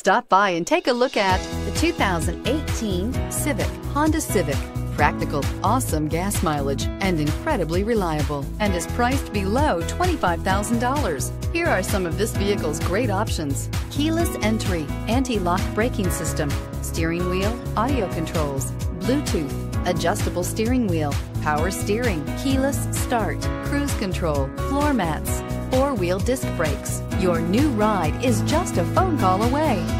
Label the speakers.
Speaker 1: Stop by and take a look at the 2018 Civic, Honda Civic. Practical, awesome gas mileage, and incredibly reliable, and is priced below $25,000. Here are some of this vehicle's great options. Keyless entry, anti-lock braking system, steering wheel, audio controls, Bluetooth, adjustable steering wheel, power steering, keyless start, cruise control, floor mats, four-wheel disc brakes. Your new ride is just a phone call away.